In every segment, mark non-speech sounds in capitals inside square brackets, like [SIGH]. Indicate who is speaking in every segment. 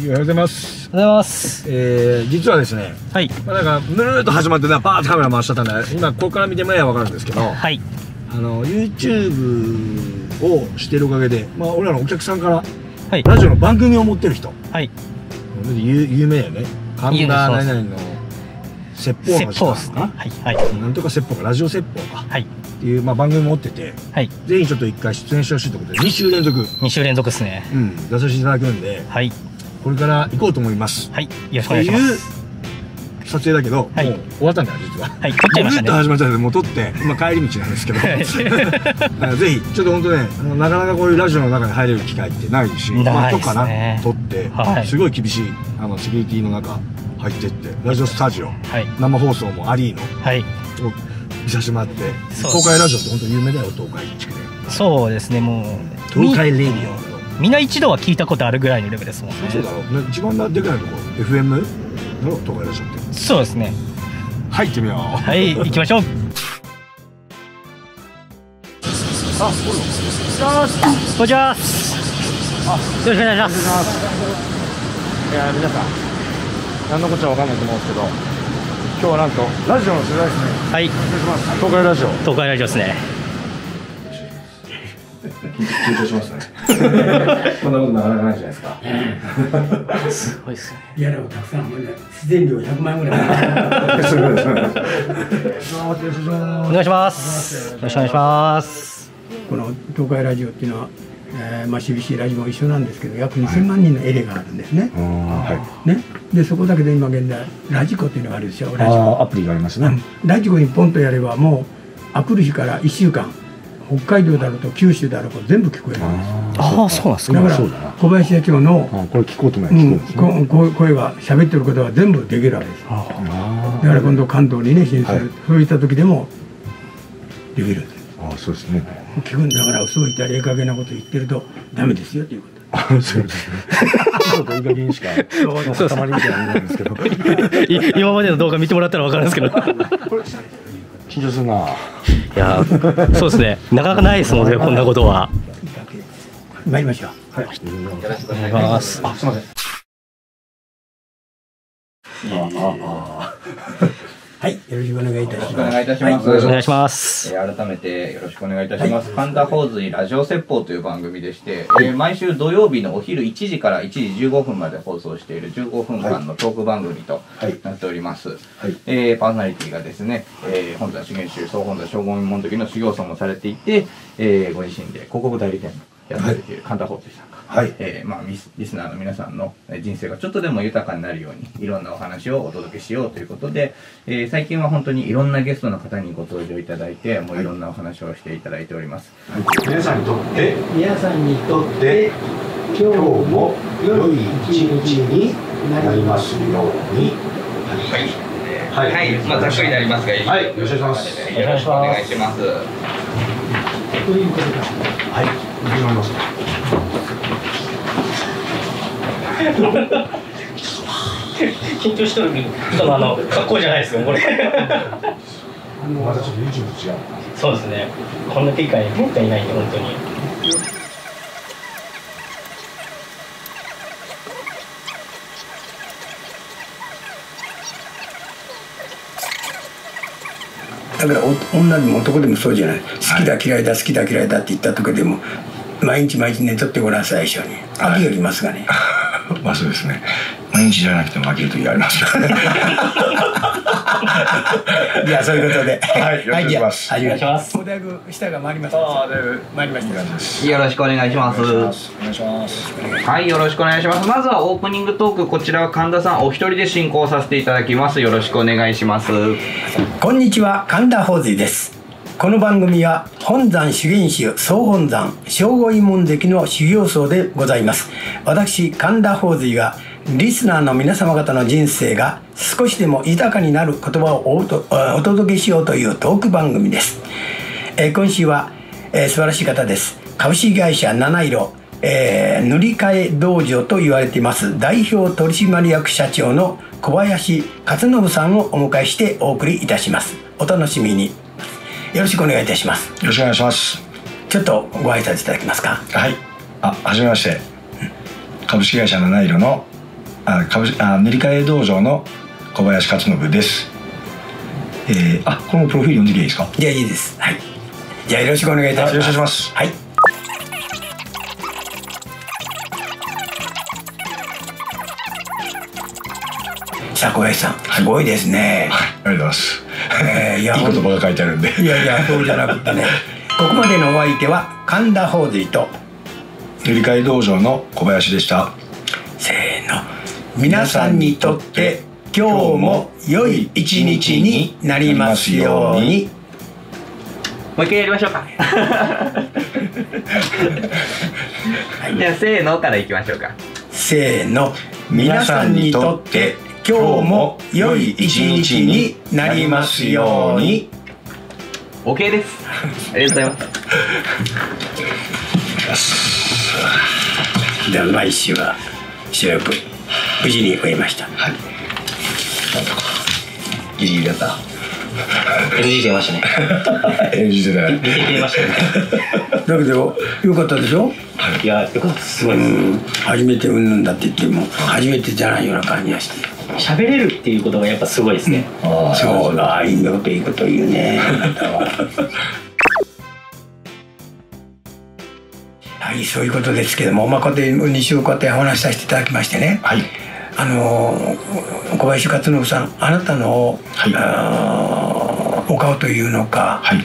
Speaker 1: おはようございます。
Speaker 2: おはようございます。
Speaker 1: えー、実はですね、
Speaker 2: はい。
Speaker 1: まあ、なんか、ぬるーっと始まってね、バーッとカメラ回しちゃったんで、今、ここから見てもらえばわかるんですけど、
Speaker 2: はい。
Speaker 1: あの、YouTube をしてるおかげで、まあ、俺らのお客さんから、
Speaker 2: はい。
Speaker 1: ラジオの番組を持ってる人、
Speaker 2: はい。
Speaker 1: 有有名よね。神田何々の説法の。時間か
Speaker 2: はい。はい。
Speaker 1: な。なんとか説法か、ラジオ説法か。
Speaker 2: はい。
Speaker 1: っていう、まあ、番組持ってて、
Speaker 2: はい。
Speaker 1: ぜひちょっと一回出演してほしいということで、2週連続、
Speaker 2: 2週連続ですね。
Speaker 1: うん、出させていただくんで、
Speaker 2: はい。
Speaker 1: これから行こうと思います。
Speaker 2: はい。よろしくお願いします。
Speaker 1: 撮影だけど、
Speaker 2: はい
Speaker 1: もう終わったんだよ実は
Speaker 2: はい撮っちゃいましたね
Speaker 1: ずっと始まっちゃってもう撮って今帰り道なんですけど [LAUGHS] ぜひちょっと本当ねあのなかなかこういうラジオの中に入れる機会ってないし
Speaker 2: ない
Speaker 1: まあ許可な撮って、
Speaker 2: はい
Speaker 1: すごい厳しいあのセキュリティの中入ってってラジオスタジオ
Speaker 2: はい。
Speaker 1: 生放送もありの
Speaker 2: はい。
Speaker 1: を見させてもらって東海ラジオって本当有名だよ東海地区で
Speaker 2: そうですね、もう。
Speaker 1: 東海レディオ
Speaker 2: みんな一度は聞いたことあるぐらいのレベルですもんね。
Speaker 1: そうだろうね一番でかいとこ FM だろ東海ラジオって
Speaker 2: そうですね。
Speaker 1: 入ってみよう
Speaker 2: はい。行きましょう。
Speaker 1: あ、こ
Speaker 2: こんにちは。よろしくお願いします。
Speaker 1: いや皆さん何のこっちゃわかんないと思うんですけど今日はなんとラジオの取材ですね
Speaker 2: はい。
Speaker 1: 東海ラジオ
Speaker 2: 東海ラジオですね。
Speaker 1: 緊張しますね。[LAUGHS] こんなことなかなかないじゃないですか。
Speaker 2: すごいですね。
Speaker 3: ギャラをたくさんもんで自然量100万円ぐらい
Speaker 2: お願いします。よろしくお願いします。
Speaker 3: この東海ラジオっていうのは、えーまあ、CBC ラジオも一緒なんですけど約2000万人のエレがあるんですね,、
Speaker 1: はい。
Speaker 3: ね。でそこだけで今現在ラジコっていうのがあるでしょラジコ。
Speaker 1: あアプリがありますね。
Speaker 3: ラジコにポンとやればもうあくる日から1週間北海道だろうと九州だろうと全部聞こえるんです
Speaker 2: ああ、そうなんですか。
Speaker 3: だから小林社長の、
Speaker 1: あこれ聞こうと思え
Speaker 3: うん、ここ声が喋ってることは全部できるわけです。だから今度関東にね進出する、
Speaker 1: はい。
Speaker 3: そういった時でもできるんです
Speaker 1: あそうですね。
Speaker 3: 聞くんだから嘘を言ったりええ加減なこと言ってるとダメですよということ。
Speaker 1: あそうですね。ちょっといい加減しか
Speaker 2: そう
Speaker 1: 塊みたいなもんなんですけど [LAUGHS]
Speaker 2: い今までの動画見てもらったら分かるんですけど。
Speaker 1: 緊張するない
Speaker 2: やー、そうですね。なかなかないですので、こんなことは。
Speaker 3: 参りましょう。
Speaker 1: はい。
Speaker 2: お願いします。
Speaker 1: あすいません
Speaker 3: はいよろしくお願いいたし
Speaker 4: お
Speaker 3: ます
Speaker 4: 願いいたします。
Speaker 2: お願いします。
Speaker 4: えー改めてよろしくお願いいたします。神田洪水ラジオ説法という番組でして、えー毎週土曜日のお昼1時から1時15分まで放送している15分間のトーク番組と
Speaker 1: はい
Speaker 4: なっております。
Speaker 1: はい
Speaker 4: えーパーソナリティがですね、えー本座修験宗総本座将軍門時の修行僧もされていて、えーご自身で広告代理店もやられている神田洪水さんが、
Speaker 1: はい。
Speaker 4: えーまあ、ミスリスナーの皆さんのえー人生がちょっとでも豊かになるようにいろんなお話をお届けしようということで、えー最近は本当にいろんなゲストの方にご登場いただいてもういろんなお話をしていただいております、
Speaker 1: 皆さんにとって
Speaker 3: 皆さんにと
Speaker 1: で今日も良い一日になりますように。はい。
Speaker 4: はい、まあ、ざっくりになりますが、
Speaker 1: はい。よろしくお願いします。
Speaker 4: よろしくお願いします。
Speaker 3: ということで。
Speaker 1: はい。始まります
Speaker 2: 緊張してる人のあの格好じゃないですよ、これ。
Speaker 1: またちょっと YouTube と違う
Speaker 2: そうですね。こんな機会めったにないんで、本当に。
Speaker 3: だからお女でも男でもそうじゃない好きだ嫌いだ好きだ嫌いだって言った時でも毎日毎日寝とってごらん最初に飽きよりますがね、[LAUGHS]
Speaker 1: まあそうですね。毎日じゃなくても飽きる時ありますよね。[LAUGHS]
Speaker 3: じゃあそういうことで。
Speaker 1: はいよろしくお願いします。
Speaker 3: じゃあ始め
Speaker 2: お願いします
Speaker 3: もうだいぶ下が回りました。
Speaker 1: ああだいぶ
Speaker 3: 回りました。
Speaker 4: よろしくお願いします。
Speaker 1: お願いします。
Speaker 4: はい、よろしくお願いします。まずはオープニングトーク、こちらは神田さんお一人で進行させていただきます。よろしくお願いします。
Speaker 3: こんにちは神田宝水ですこの番組は本山修験宗総本山正五位門関の修行僧でございます。私神田宝水がリスナーの皆様方の人生が少しでも豊かになる言葉をおとお届けしようというトーク番組です、えー今週は、えー素晴らしい方です。株式会社七色えー塗り替え道場と言われています代表取締役社長の小林勝信さんをお迎えしてお送りいたします。お楽しみに。よろしくお願いいたします。
Speaker 1: よろしくお願いします。
Speaker 3: ちょっとご挨拶いただけますか？
Speaker 1: はい。あはじめまして。株式会社七色のあ株式あ塗り替え道場の小林勝信です。えー、あこのプロフィール読んでいいですか？
Speaker 3: じゃあいいです。はい。じゃあよろしくお願いいたします。
Speaker 1: よろしくお願いします。
Speaker 3: はい。さあ小林さんすごいですね、
Speaker 1: ありがとうございます、
Speaker 3: えーいや
Speaker 1: いい言葉が書いてあるんで。
Speaker 3: いやいやそうじゃなくてね。ここまでのお相手は神田宝水と。
Speaker 1: 塗り替え道場の小林でした。
Speaker 3: せーの。皆さんにとって今日も良い一日になりますように。
Speaker 4: もう一回やりましょうか。[LAUGHS] [LAUGHS] じゃあせーのからいきましょうか。
Speaker 3: せーの。皆さんにとって今日も良い一日になりますように。
Speaker 4: OK です。ありがとうございます。
Speaker 3: では毎週は収録無事に終えました。
Speaker 1: はい。なんとかギリギリだった
Speaker 2: NG 出ましたね。
Speaker 1: NG 出ない
Speaker 2: ましたね。
Speaker 3: だけどよかったでしょ？
Speaker 2: い。やよかったです。すごいです。
Speaker 3: うん。初めてうんぬんだって言っても初めてじゃないような感じがして
Speaker 2: 喋れるっていうことがやっぱすごいですね、
Speaker 1: ああ
Speaker 3: そうだ。いいこといいこと言うね。ははいそういうことですけどもまあこうやって2週こうやってお話しさせていただきましてね。
Speaker 1: はい。
Speaker 3: あの小林勝信さんあなたの、
Speaker 1: はい。
Speaker 3: お顔というのか、
Speaker 1: はい。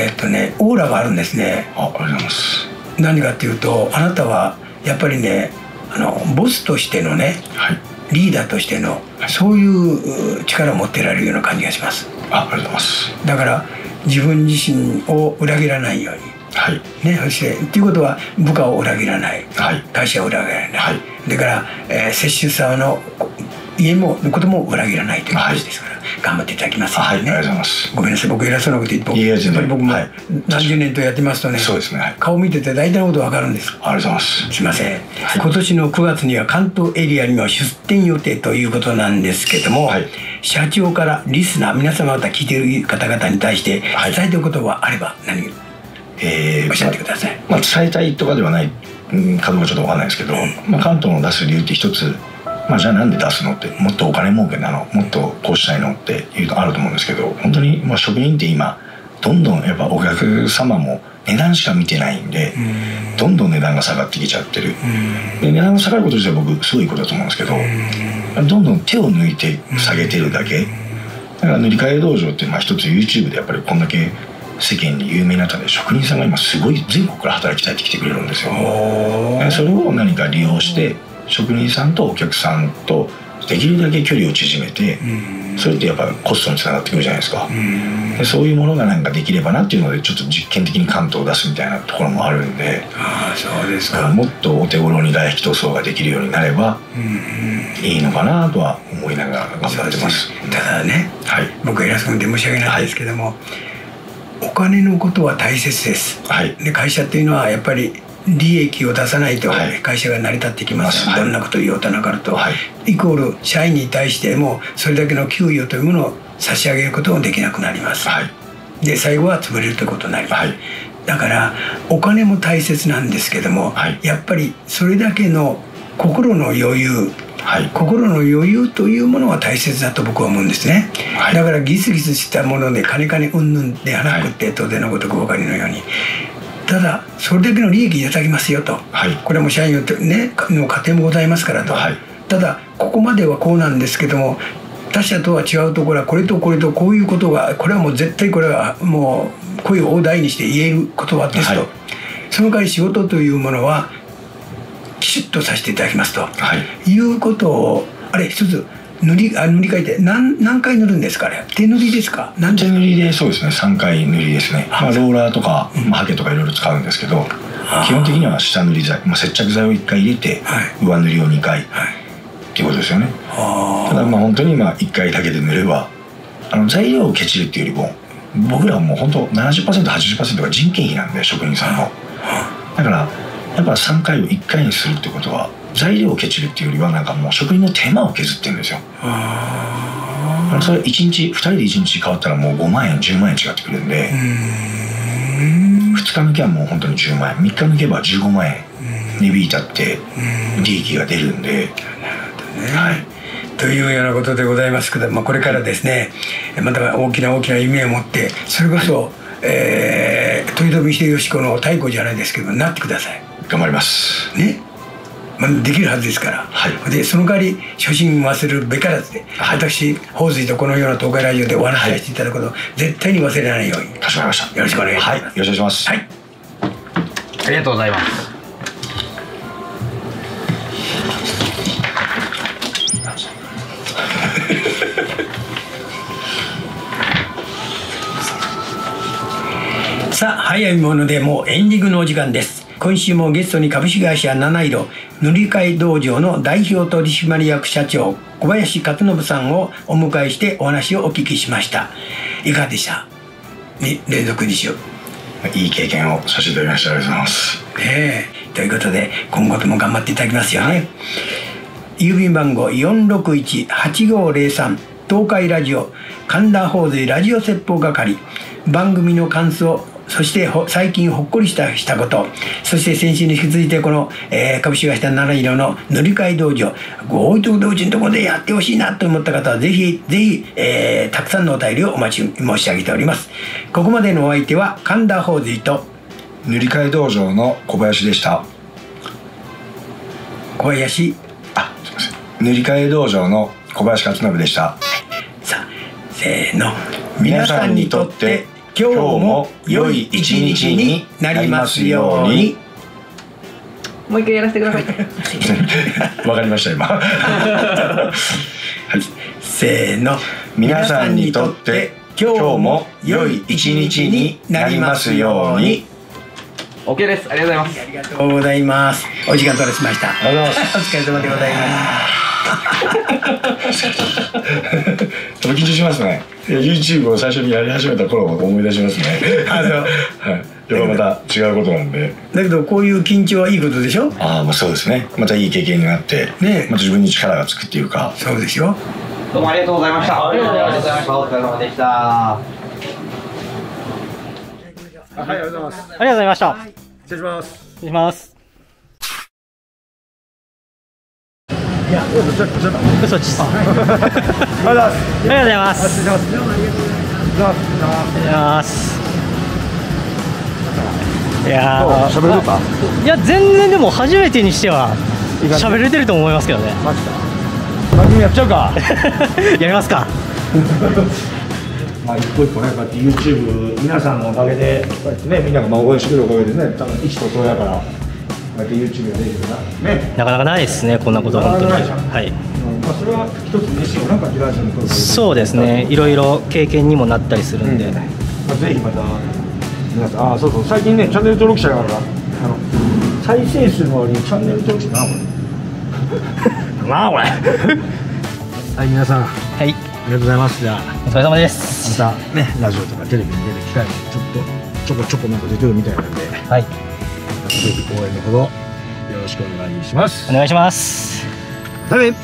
Speaker 3: えっとねオーラがあるんですね。
Speaker 1: あありがとうございます。
Speaker 3: 何かっていうとあなたはやっぱりねあのボスとしてのね
Speaker 1: はい
Speaker 3: リーダーとしてのそういうう力を持ってられるような感じがします。
Speaker 1: あありがとうございます。
Speaker 3: だから自分自身を裏切らないように。
Speaker 1: はい。
Speaker 3: ねそしてっていうことは部下を裏切らない。
Speaker 1: はい。
Speaker 3: 会社を裏切らない、
Speaker 1: はい。
Speaker 3: だから、えー、接種者の家ものことも裏切らないという話ですから、頑張っていただきます
Speaker 1: はいあり
Speaker 3: ね
Speaker 1: がとうございます。
Speaker 3: ごめんなさい僕偉そうなこと言って僕
Speaker 1: いや
Speaker 3: っぱり僕も
Speaker 1: はい。
Speaker 3: 何十年とやってますとね、
Speaker 1: そうですねはい。
Speaker 3: 顔見てて大体のことわかるんです。
Speaker 1: ありがとうございます。
Speaker 3: すいません、今年の9月には関東エリアにも出店予定ということなんですけども、
Speaker 1: はい。
Speaker 3: 社長からリスナー皆様方聞いている方々に対して
Speaker 1: はい。
Speaker 3: 伝えておくことはあれば何
Speaker 1: えー
Speaker 3: おっしゃってください、
Speaker 1: まあ、伝えたいとかではないうんかどうかちょっと分かんないですけど、まあ、関東の出す理由って一つ、まあ、じゃあなんで出すのってもっとお金儲けなの？もっとこうしたいのっていうのあると思うんですけど本当にまあ職人って今どんどんやっぱお客様も値段しか見てないんでどんどん値段が下がってきちゃってる。で値段が下がること自体僕すごいことだと思うんですけどどんどん手を抜いて下げてるだけ。だから塗り替え道場ってまあ一つ YouTube でやっぱりこんだけ世間に有名になったんで職人さんが今すごい全国から働きたいって来てくれるんですよ。でそれを何か利用して職人さんとお客さんとできるだけ距離を縮めてそれってやっぱコストにつながってくるじゃないですか。でそういうものがなんかできればなっていうのでちょっと実験的に関東を出すみたいなところもあるんで
Speaker 3: ああそうですか。
Speaker 1: もっとお手頃に大引き塗装ができるようになればいいのかなとは思いながら頑張ってます。
Speaker 3: ただね
Speaker 1: はい。
Speaker 3: 僕偉そうで申し訳ないですけども、お金のことは大切です。
Speaker 1: はい。
Speaker 3: で会社っていうのはやっぱり利益を出さないと
Speaker 1: はい。
Speaker 3: 会社が成り立ってきません、
Speaker 1: はい。
Speaker 3: どんなこと言おうとなかると、
Speaker 1: はい。
Speaker 3: イコール社員に対してもそれだけの給与というものを差し上げることもできなくなります、
Speaker 1: はい。
Speaker 3: で最後は潰れるということになります、
Speaker 1: はい。
Speaker 3: だからお金も大切なんですけども、
Speaker 1: はい。
Speaker 3: やっぱりそれだけの心の余裕
Speaker 1: はい。
Speaker 3: 心の余裕というものが大切だと僕は思うんですね、
Speaker 1: はい。
Speaker 3: だからギスギスしたもので金金うんぬんではなくて、当然のごとくお分かりのようにただそれだけの利益いただきますよと、
Speaker 1: はい。
Speaker 3: これも社員によってねの家庭もございますからと、
Speaker 1: はい。
Speaker 3: ただここまではこうなんですけども他社とは違うところはこれとこれとこういうことがこれはもう絶対これはもう声を大大にして言える言葉ですと、
Speaker 1: はい。
Speaker 3: その代わり仕事というものはきちっとさせていただきますと、
Speaker 1: はい。
Speaker 3: いうことをあれ一つ塗りあ塗り替えて。何何回塗るんですかあれ？手塗りですか？何
Speaker 1: 手塗りでそうですね。3回塗りですね、まあ、ローラーとか、まあ、ハケとかいろいろ使うんですけど基本的には下塗り剤、まあ、接着剤を1回入れて、
Speaker 3: はい。
Speaker 1: 上塗りを2回。っ
Speaker 3: はい。
Speaker 1: ていうことですよね。
Speaker 3: あ
Speaker 1: ただまあ本当にまあ1回だけで塗ればあの材料をケチるっていうよりも僕らはもう本当 70%80% が人件費なんで職人さんの。だからやっぱ3回を1回にするってことは材料をケチるっていうよりはなんかもう職人の手間を削ってるんですよ。それ1日2人で1日変わったらもう5万円10万円違ってくるんで2日抜けばもう本当に10万円。3日抜けば15万円値引いたって利益が出るんで。はい。
Speaker 3: というようなことでございますけど、まあ、これからですねまた大きな大きな夢を持ってそれこそ、えー、豊臣秀吉公の太鼓じゃないですけどなってください。
Speaker 1: 頑張ります。
Speaker 3: ね。まあ、できるはずですから、
Speaker 1: はい。
Speaker 3: でその代わり初心忘れるべからずで、
Speaker 1: はい。
Speaker 3: 私宝水とこのような東海ラジオでお話しさせていただくこと、絶対に忘れないように。
Speaker 1: かしこまりました。
Speaker 3: よろしくお願いします。
Speaker 1: はい。よろしくお願いします。
Speaker 3: はい。
Speaker 2: ありがとうございます。[LAUGHS]
Speaker 3: さあ早いものでもうエンディングのお時間です今週もゲストに株式会社七色塗り替え道場の代表取締役社長小林勝信さんをお迎えしてお話をお聞きしました。いかがでした？ね連続にしよう。
Speaker 1: いい経験をさせていただきました。ありがとうございます。
Speaker 3: ねえ。ということで今後とも頑張っていただきますよね。郵便番号461-8503東海ラジオ神田宝水ラジオ説法係番組の感想そしてほ最近ほっこりしたしたこと。そして先週に引き続いてこの、えー株式会社七色の塗り替え道場。大いとこうちのところでやってほしいなと思った方はぜひぜひ、えーたくさんのお便りをお待ち申し上げております。ここまでのお相手は神田宝水と
Speaker 1: 塗り替え道場の小林でした。
Speaker 3: 小林。
Speaker 1: あすいません。塗り替え道場の小林勝信でした。
Speaker 3: さあせーの。皆さんにとって今日も良い一日になりますように。
Speaker 4: もう一回やらせてください。[LAUGHS]
Speaker 1: わかりました今。[LAUGHS]
Speaker 3: せーの。
Speaker 1: 皆さんにとって今日も良い一日になりますように。
Speaker 4: OK です。ありがとうございます。
Speaker 3: ありがとうございます。お時間取らせました。[LAUGHS] お疲れ様でございます [LAUGHS]
Speaker 1: 緊張しますね。YouTube を最初にやり始めた頃を思い出しますね。
Speaker 3: あそう。[LAUGHS]
Speaker 1: はい。やっぱまた違うことなんで。
Speaker 3: だけどこういう緊張はいいことでしょ？
Speaker 1: ああまあそうですね。またいい経験になって
Speaker 3: ね。え
Speaker 1: また自分に力がつくっていうか。
Speaker 3: そうですよ。
Speaker 4: どうもありがとうございました。ありがとうございました。お疲れ様でした。
Speaker 2: ありがとうございました。失礼します。失礼しますいや嘘です。ありがとうございます。ありがとうございます。いやー
Speaker 5: 喋れるか
Speaker 2: いや全然でも初めてにしては喋れてると思いますけどね。
Speaker 5: マジか？番組やっちゃうか
Speaker 2: やりますか？[LAUGHS]
Speaker 5: まあ一歩一歩ねこうやって YouTube 皆さんのおかげでこうやってねみんながまあ応援してくれるおかげでね多分一と遠やからこうやって YouTube ができるなね。
Speaker 2: なかなかないですねこんなこと本当に。はい。
Speaker 5: うんまあそれは一つ嬉しいよなんかラジオに来る
Speaker 2: そうですね。いろいろ経験にもなったりするんで、
Speaker 5: まあ、ぜひまた皆さんあそうそう。最近ねチャンネル登録者があの再生数の割にチャンネル登録者なこれ。[LAUGHS] なあこれ。[LAUGHS] はい皆さん。あ
Speaker 2: はい。
Speaker 5: りがとうございます。じゃあ。
Speaker 2: お疲れ様です。
Speaker 5: またねラジオとかテレビに出る機会もちょっとちょこちょこなんか出てるみたいなんで。
Speaker 2: はい
Speaker 5: ぜひ応援のほどよろしくお願いします。
Speaker 2: お願いします。
Speaker 5: だね